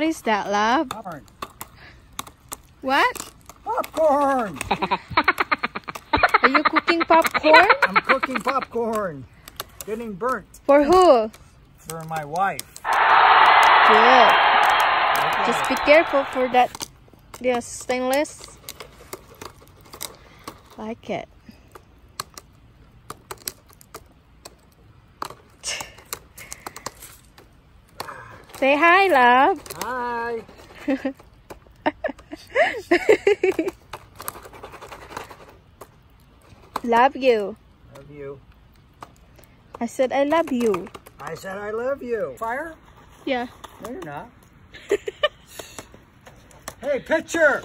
What is that, love? Popcorn. What? Popcorn! Are you cooking popcorn? I'm cooking popcorn. Getting burnt For who? for my wife. Good. Just be careful for that. Yes, stainless. Like it. Say hi, love. Hi. Love you. Love you. I said I love you. I said I love you. Fire? Yeah. No, you're not. hey, pitcher!